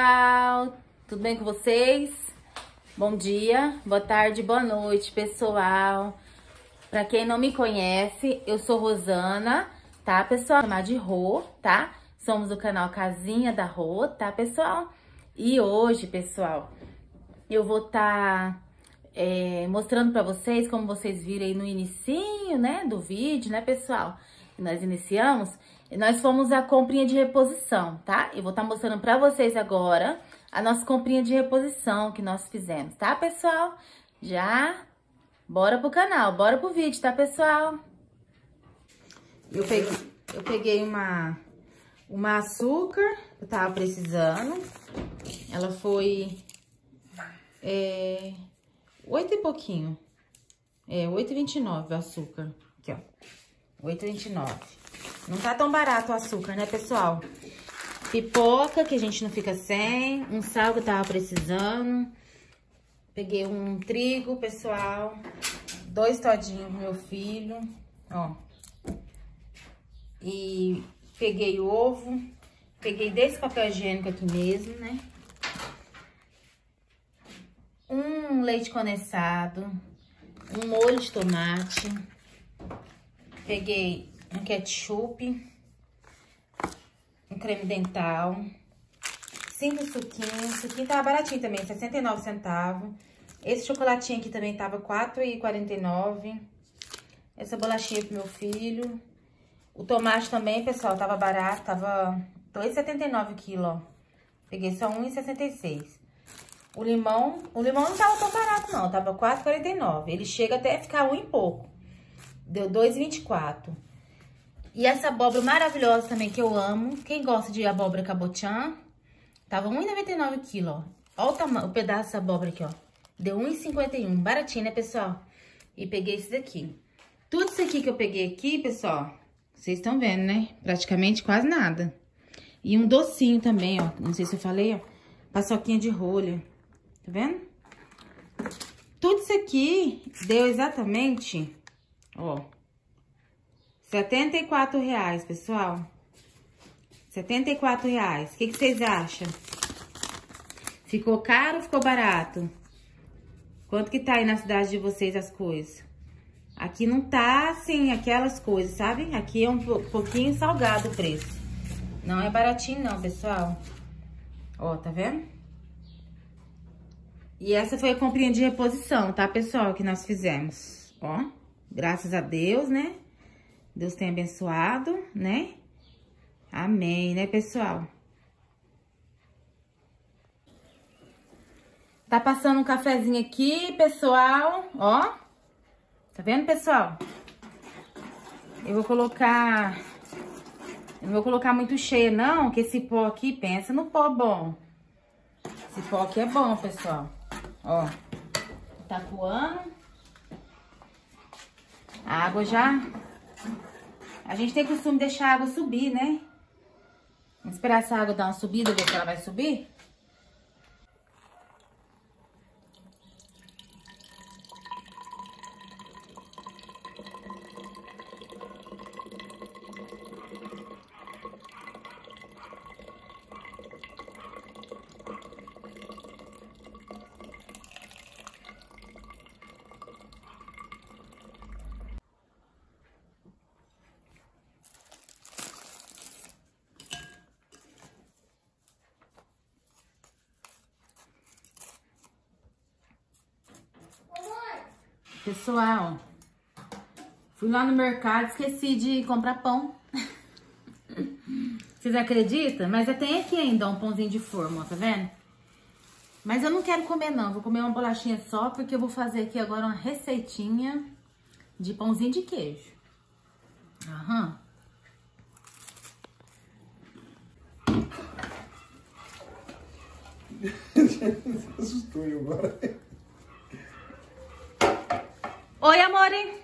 pessoal! Tudo bem com vocês? Bom dia, boa tarde, boa noite, pessoal! Pra quem não me conhece, eu sou Rosana, tá, pessoal? Chamar de Rô, tá? Somos do canal Casinha da Rô, tá, pessoal? E hoje, pessoal, eu vou estar mostrando pra vocês, como vocês viram aí no inicinho, né, do vídeo, né, pessoal? Nós iniciamos, nós fomos a comprinha de reposição, tá? Eu vou estar mostrando pra vocês agora a nossa comprinha de reposição que nós fizemos, tá, pessoal? Já bora pro canal, bora pro vídeo, tá, pessoal? Eu peguei, eu peguei uma, uma açúcar, eu tava precisando. Ela foi é, oito e pouquinho. É, 8,29 o açúcar. Aqui, ó. 8,29. Não tá tão barato o açúcar, né, pessoal? Pipoca, que a gente não fica sem. Um sal que eu tava precisando. Peguei um trigo, pessoal. Dois todinhos pro meu filho, ó. E peguei ovo. Peguei desse papel higiênico aqui mesmo, né? Um leite condensado. Um molho de tomate. Peguei um ketchup. Um creme dental. Cinco suquinhos. Suquinho tava baratinho também, 69 centavos. Esse chocolatinho aqui também tava R$4,49. Essa bolachinha pro meu filho. O tomate também, pessoal, tava barato, tava R$2,79 o quilo, ó. Peguei só R$1,66. O limão, o limão não tava tão barato não, tava R$4,49. Ele chega até ficar um e pouco. Deu R$2,24. E essa abóbora maravilhosa também que eu amo. Quem gosta de abóbora cabotiã, tava R$1,99 o quilo, ó. Olha o, tamanho, o pedaço da abóbora aqui, ó. Deu R$1,51. Baratinho, né, pessoal? E peguei esse daqui. Tudo isso aqui que eu peguei aqui, pessoal, vocês estão vendo, né? Praticamente quase nada. E um docinho também, ó. Não sei se eu falei, ó. Paçoquinha de rolha. Tá vendo? Tudo isso aqui deu exatamente, ó, 74 reais, pessoal. 74 reais. O que, que vocês acham? Ficou caro ou ficou barato? Quanto que tá aí na cidade de vocês as coisas? Aqui não tá, assim, aquelas coisas, sabe? Aqui é um pouquinho salgado o preço. Não é baratinho não, pessoal. Ó, tá vendo? E essa foi a comprinha de reposição, tá, pessoal? Que nós fizemos. Ó, graças a Deus, né? Deus tem abençoado, né? Amém, né, pessoal? Tá passando um cafezinho aqui, pessoal, ó. Tá vendo, pessoal? Eu vou colocar... Eu não vou colocar muito cheia, não, que esse pó aqui, pensa no pó bom. Esse pó aqui é bom, pessoal. Ó, tá coando. A água já... A gente tem costume de deixar a água subir, né? Vamos esperar essa água dar uma subida, ver se ela vai subir. Pessoal, fui lá no mercado, esqueci de comprar pão. Vocês acreditam? Mas eu tenho aqui ainda um pãozinho de forma, tá vendo? Mas eu não quero comer não, vou comer uma bolachinha só, porque eu vou fazer aqui agora uma receitinha de pãozinho de queijo. Aham. Assustou eu agora. Oi, amore.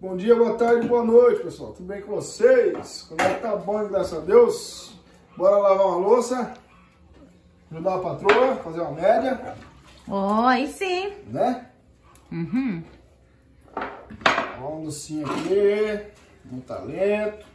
Bom dia, boa tarde, boa noite, pessoal. Tudo bem com vocês? Como é que tá bom, graças a Deus? Bora lavar uma louça, ajudar a patroa, fazer uma média, Oi, sim. né? Uhum. Ó, um docinho aqui, um talento.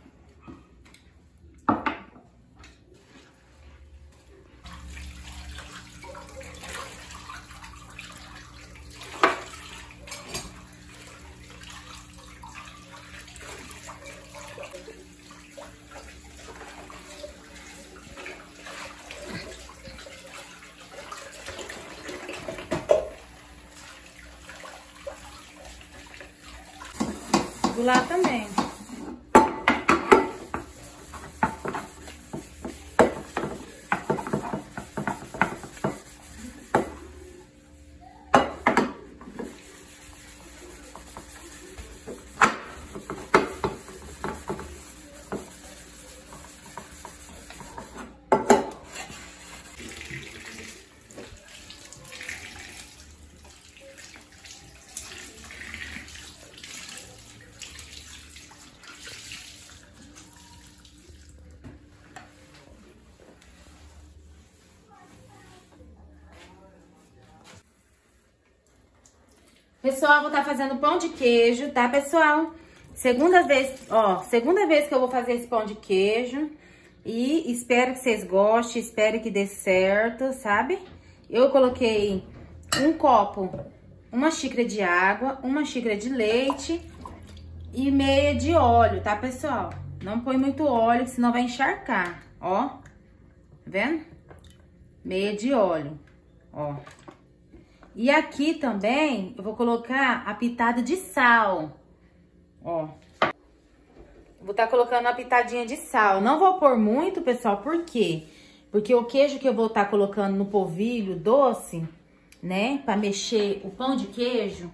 Do lá também. Pessoal, vou estar fazendo pão de queijo, tá, pessoal? Segunda vez, ó, segunda vez que eu vou fazer esse pão de queijo. E espero que vocês gostem, espero que dê certo, sabe? Eu coloquei um copo, uma xícara de água, uma xícara de leite e meia de óleo, tá, pessoal? Não põe muito óleo, senão vai encharcar, ó. Tá vendo? Meia de óleo, ó. E aqui também eu vou colocar a pitada de sal. Ó. Vou estar tá colocando uma pitadinha de sal. Não vou pôr muito, pessoal, por quê? Porque o queijo que eu vou estar tá colocando no polvilho doce, né? Pra mexer o pão de queijo,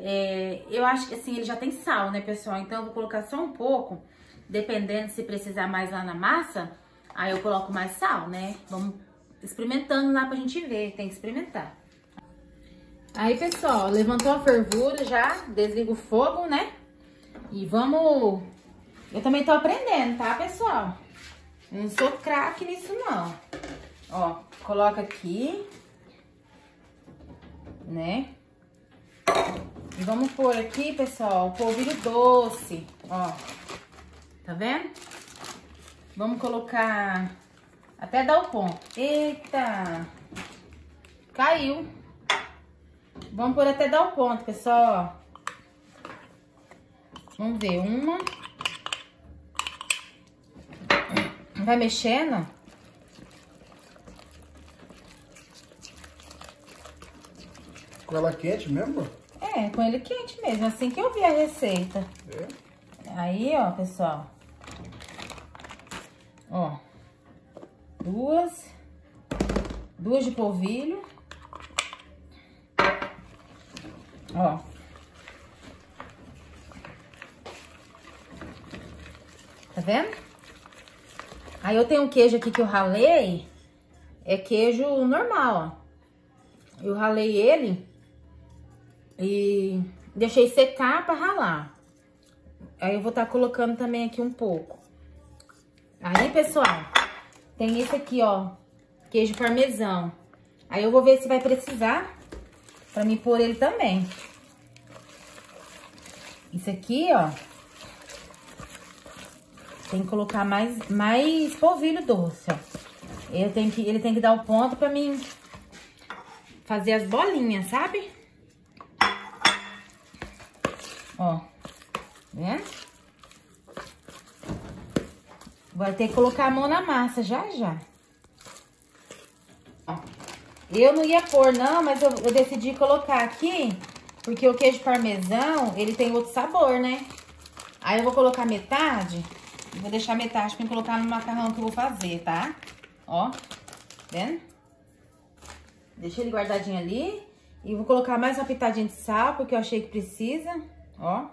é, eu acho que assim, ele já tem sal, né, pessoal? Então eu vou colocar só um pouco, dependendo se precisar mais lá na massa, aí eu coloco mais sal, né? Vamos experimentando lá pra gente ver, tem que experimentar. Aí, pessoal, levantou a fervura já, desliga o fogo, né? E vamos... Eu também tô aprendendo, tá, pessoal? Eu não sou craque nisso, não. Ó, coloca aqui. Né? E vamos pôr aqui, pessoal, o polvilho doce, ó. Tá vendo? Vamos colocar... Até dar o ponto. Eita! Caiu. Vamos por até dar o ponto, pessoal. Vamos ver, uma. Vai mexendo. Com ela quente mesmo? É, com ele quente mesmo, assim que eu vi a receita. É. Aí, ó, pessoal. Ó. Duas. Duas de polvilho. Ó. Tá vendo? Aí eu tenho um queijo aqui que eu ralei. É queijo normal, ó. Eu ralei ele e deixei secar pra ralar. Aí eu vou estar tá colocando também aqui um pouco. Aí, pessoal, tem esse aqui, ó, queijo parmesão. Aí eu vou ver se vai precisar pra me pôr ele também. Isso aqui, ó, tem que colocar mais, mais polvilho doce, ó. Ele tem que, ele tem que dar o ponto pra mim fazer as bolinhas, sabe? Ó, né? Vai ter que colocar a mão na massa já, já. Eu não ia pôr, não, mas eu, eu decidi colocar aqui Porque o queijo parmesão, ele tem outro sabor, né? Aí eu vou colocar metade, vou deixar metade pra colocar no macarrão que eu vou fazer, tá? Ó, vendo? Deixa ele guardadinho ali. E vou colocar mais uma pitadinha de sal, porque eu achei que precisa, ó.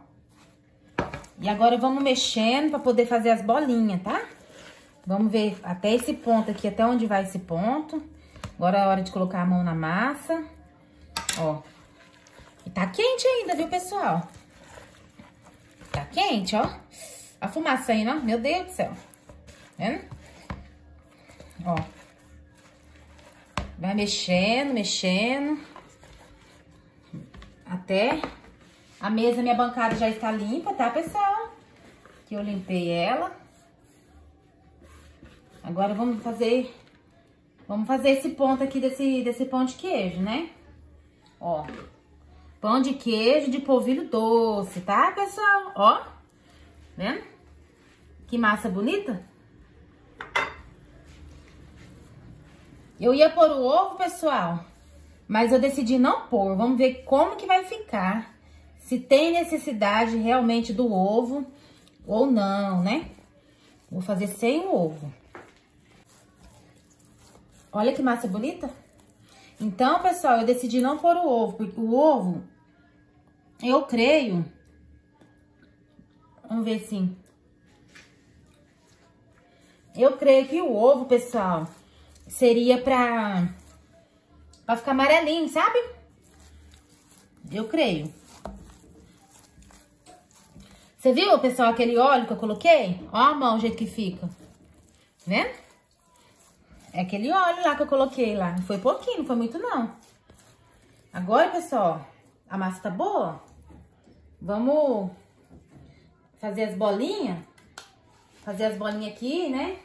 E agora vamos mexendo pra poder fazer as bolinhas, tá? Vamos ver até esse ponto aqui, até onde vai esse ponto. Agora é a hora de colocar a mão na massa. Ó. E tá quente ainda, viu, pessoal? Tá quente, ó. A fumaça aí, ó. Meu Deus do céu. Vendo? Ó. Vai mexendo, mexendo. Até a mesa, minha bancada já está limpa, tá, pessoal? Que eu limpei ela. Agora vamos fazer... Vamos fazer esse ponto aqui desse, desse pão de queijo, né? Ó. Pão de queijo de polvilho doce, tá, pessoal? Ó. Vendo? Que massa bonita. Eu ia pôr o ovo, pessoal, mas eu decidi não pôr. Vamos ver como que vai ficar. Se tem necessidade realmente do ovo ou não, né? Vou fazer sem o ovo. Olha que massa bonita. Então, pessoal, eu decidi não pôr o ovo, porque o ovo, eu creio... Vamos ver assim. Eu creio que o ovo, pessoal, seria pra, pra ficar amarelinho, sabe? Eu creio. Você viu, pessoal, aquele óleo que eu coloquei? Ó a mão, o jeito que fica. Vendo? É aquele óleo lá que eu coloquei lá. Foi pouquinho, não foi muito não. Agora, pessoal, a massa tá boa. Vamos fazer as bolinhas. Fazer as bolinhas aqui, né?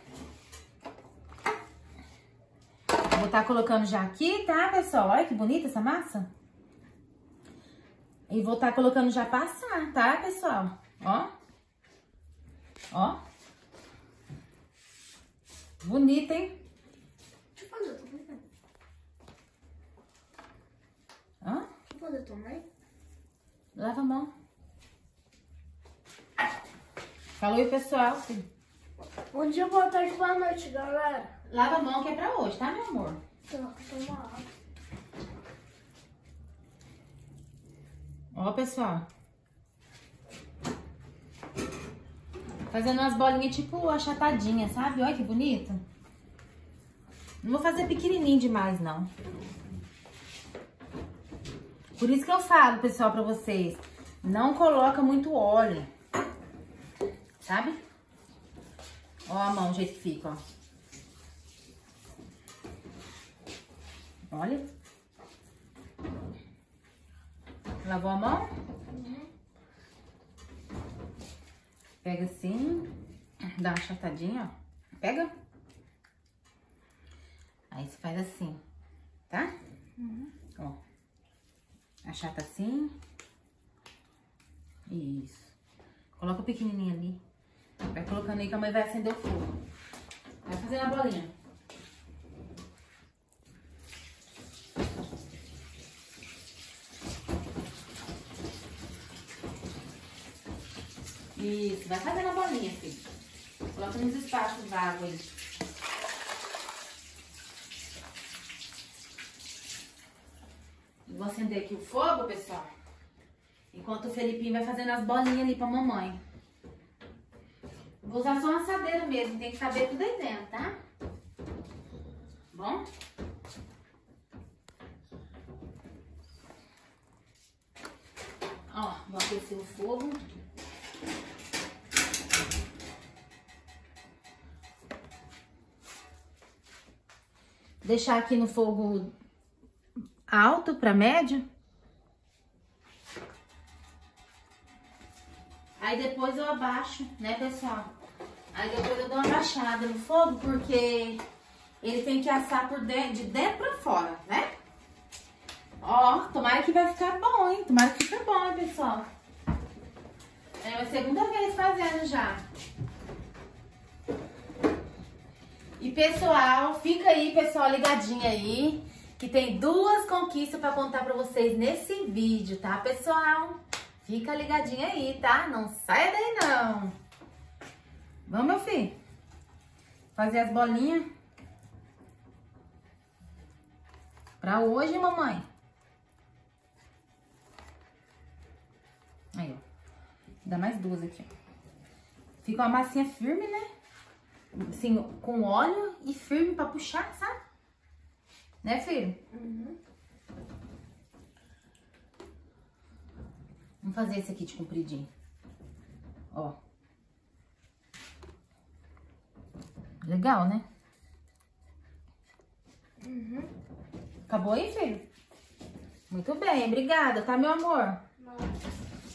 Vou estar tá colocando já aqui, tá, pessoal? Olha que bonita essa massa. E vou estar tá colocando já passar, tá, pessoal? Ó. Ó. Bonita, hein? Deixa eu fazer também. Hã? Deixa eu fazer também. Lava a mão. Falou aí, pessoal. Bom dia, boa tarde, boa noite, galera. Lava a mão que é pra hoje, tá, meu amor? Água. Ó, pessoal. Fazendo umas bolinhas tipo achatadinhas, sabe? Olha que bonito. Não vou fazer pequenininho demais, não. Por isso que eu falo, pessoal, pra vocês. Não coloca muito óleo. Sabe? Ó a mão, o jeito que fica, ó. Olha. Lavou a mão? Pega assim, dá uma chatadinha, ó. Pega. Aí você faz assim, tá? Uhum. Ó. Achata assim. Isso. Coloca o pequenininho ali. Vai colocando aí que a mãe vai acender o fogo. Vai fazendo a bolinha. Isso, vai fazendo a bolinha, filho. Coloca nos espaços d'água aí. Vou acender aqui o fogo, pessoal. Enquanto o Felipinho vai fazendo as bolinhas ali pra mamãe. Vou usar só uma assadeira mesmo, tem que saber tudo aí dentro, tá? Bom? Ó, vou aquecer o fogo. Deixar aqui no fogo alto para médio. Aí depois eu abaixo, né, pessoal? Aí depois eu dou uma baixada no fogo, porque ele tem que assar por dentro, de dentro pra fora, né? Ó, tomara que vai ficar bom, hein? Tomara que fica bom, hein, pessoal? É a segunda vez fazendo já. E pessoal, fica aí, pessoal, ligadinho aí. Que tem duas conquistas pra contar pra vocês nesse vídeo, tá, pessoal? Fica ligadinho aí, tá? Não saia daí, não. Vamos, meu filho? Fazer as bolinhas. Pra hoje, mamãe. Aí, ó. Dá mais duas aqui. Fica uma massinha firme, né? Assim, com óleo e firme pra puxar, sabe? Né, filho? Uhum. Vamos fazer esse aqui de compridinho. Ó. Legal, né? Uhum. Acabou aí, filho? Muito bem, obrigada, tá, meu amor? Não.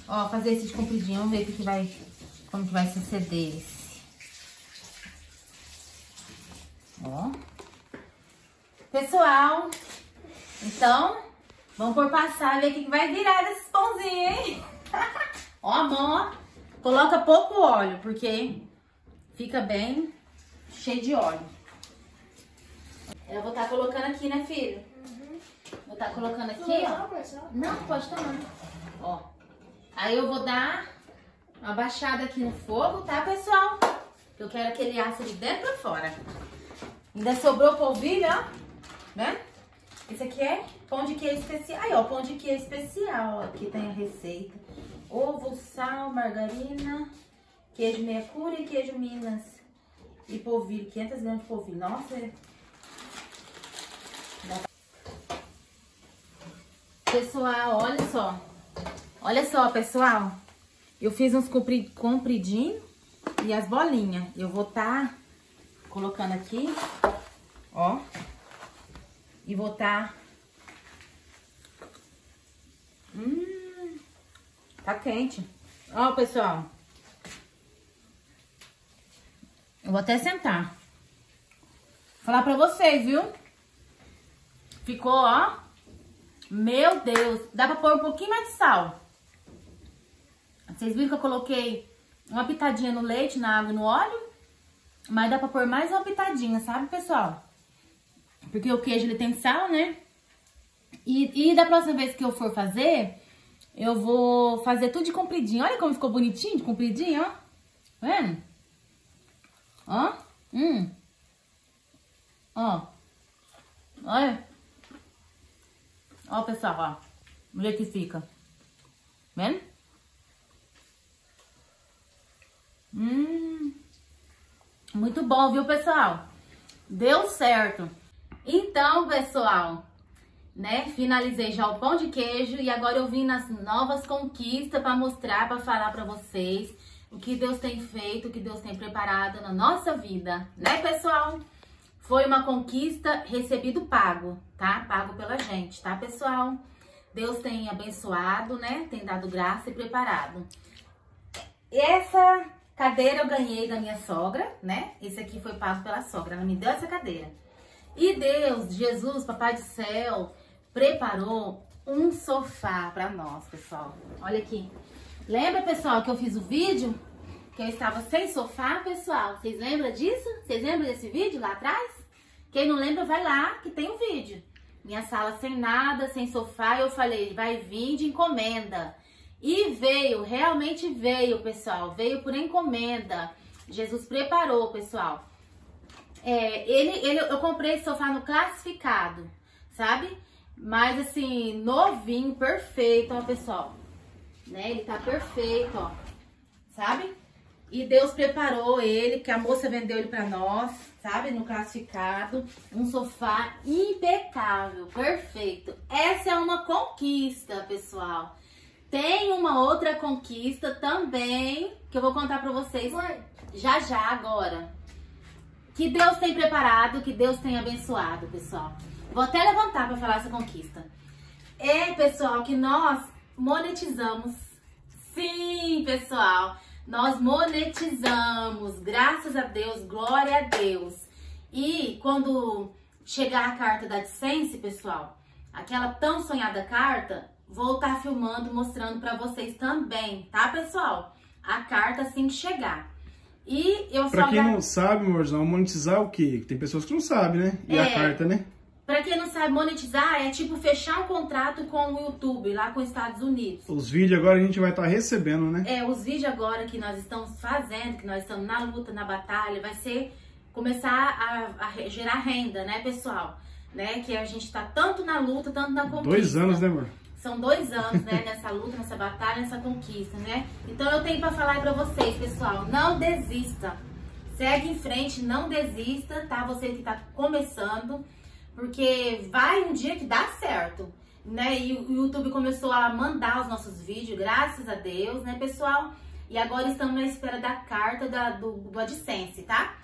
Ó, fazer esse de compridinho, vamos ver o que, que vai, como que vai suceder esse. Ó. Pessoal, então, vamos por passar, ver o que, que vai virar desses pãozinhos, hein? ó, a mão, ó. Coloca pouco óleo, porque fica bem cheio de óleo. Eu vou estar colocando aqui, né, filho? Vou estar colocando aqui, ó. Não, pode tomar. Ó. Aí eu vou dar uma baixada aqui no fogo, tá, pessoal? Eu quero aquele aço de dentro pra fora. Ainda sobrou polvilho, ó. Né? Esse aqui é pão de queijo especial. Aí, ó, pão de queijo especial. Aqui tem a receita. Ovo, sal, margarina, queijo meia cura e queijo Minas. E polvilho, 500 gramas de polvilho. Nossa, é... Pessoal, olha só. Olha só, pessoal. Eu fiz uns compri- compridinhos e as bolinhas. Eu vou tá colocando aqui, ó. E vou tá... Hum, tá quente. Ó, pessoal. Eu vou até sentar. Falar pra vocês, viu? Ficou, ó. Meu Deus, dá pra pôr um pouquinho mais de sal. Vocês viram que eu coloquei uma pitadinha no leite, na água e no óleo? Mas dá pra pôr mais uma pitadinha, sabe, pessoal? Porque o queijo, ele tem sal, né? E, e da próxima vez que eu for fazer, eu vou fazer tudo de compridinho. Olha como ficou bonitinho, de compridinho, ó. Tá vendo? Ó. Hum. Ó. Olha. Ó, pessoal, ó. O jeito que fica. Vendo? Hum. Muito bom, viu, pessoal? Deu certo. Então, pessoal, né? Finalizei já o pão de queijo e agora eu vim nas novas conquistas para mostrar, para falar para vocês o que Deus tem feito, o que Deus tem preparado na nossa vida, né, pessoal? Foi uma conquista recebido pago, tá? Pago pela gente, tá, pessoal? Deus tem abençoado, né? Tem dado graça e preparado. Essa cadeira eu ganhei da minha sogra, né? Esse aqui foi pago pela sogra, ela me deu essa cadeira. E Deus, Jesus, Papai do Céu, preparou um sofá para nós, pessoal. Olha aqui. Lembra, pessoal, que eu fiz o vídeo? Que eu estava sem sofá, pessoal? Vocês lembram disso? Vocês lembram desse vídeo lá atrás? Quem não lembra, vai lá, que tem um vídeo. Minha sala sem nada, sem sofá, eu falei, vai vir de encomenda. E veio, realmente veio, pessoal. Veio por encomenda. Jesus preparou, pessoal. É, ele, ele, eu comprei esse sofá no classificado, sabe? Mas assim, novinho, perfeito, ó, pessoal. Né? Ele tá perfeito, ó. Sabe? E Deus preparou ele, que a moça vendeu ele pra nós, sabe? No classificado. Um sofá impecável, perfeito. Essa é uma conquista, pessoal. Tem uma outra conquista também, que eu vou contar pra vocês Mãe, já já agora. Que Deus tem preparado, que Deus tem abençoado, pessoal. Vou até levantar para falar essa conquista. É, pessoal, que nós monetizamos. Sim, pessoal. Nós monetizamos. Graças a Deus, glória a Deus. E quando chegar a carta da AdSense, pessoal, aquela tão sonhada carta, vou estar filmando, mostrando para vocês também, tá, pessoal? A carta assim que chegar. E eu Pra quem gar- não sabe, amorzão, monetizar o quê? Tem pessoas que não sabem, né? E a É. carta, né? Pra quem não sabe, monetizar é tipo fechar um contrato com o YouTube, lá com os Estados Unidos. Os vídeos agora a gente vai estar tá recebendo, né? É, os vídeos agora que nós estamos fazendo, que nós estamos na luta, na batalha, vai ser começar a, a gerar renda, né, pessoal? Né, que a gente tá tanto na luta, tanto na conquista. Dois anos, né, amor? São dois anos, né, nessa luta, nessa batalha, nessa conquista, né? Então eu tenho para falar para vocês, pessoal, não desista. Segue em frente, não desista, tá? Você que tá começando porque vai um dia que dá certo, né? E o YouTube começou a mandar os nossos vídeos, graças a Deus, né, pessoal? E agora estamos na espera da carta da, do, do AdSense, tá?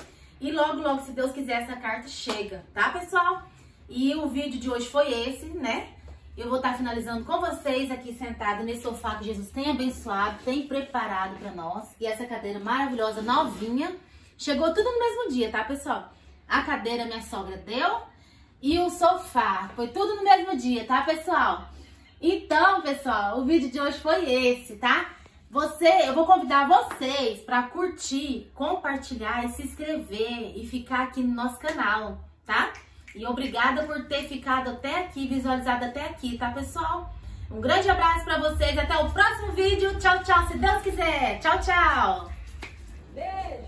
E logo, logo, se Deus quiser, essa carta chega, tá, pessoal? E o vídeo de hoje foi esse, né? Eu vou estar finalizando com vocês aqui sentado nesse sofá que Jesus tem abençoado, tem preparado para nós. E essa cadeira maravilhosa, novinha. Chegou tudo no mesmo dia, tá, pessoal? A cadeira minha sogra deu e o sofá. Foi tudo no mesmo dia, tá, pessoal? Então, pessoal, o vídeo de hoje foi esse, tá? Você, eu vou convidar vocês para curtir, compartilhar e se inscrever e ficar aqui no nosso canal, tá? E obrigada por ter ficado até aqui, visualizado até aqui, tá, pessoal? Um grande abraço para vocês, até o próximo vídeo. Tchau, tchau, se Deus quiser. Tchau, tchau. Beijo.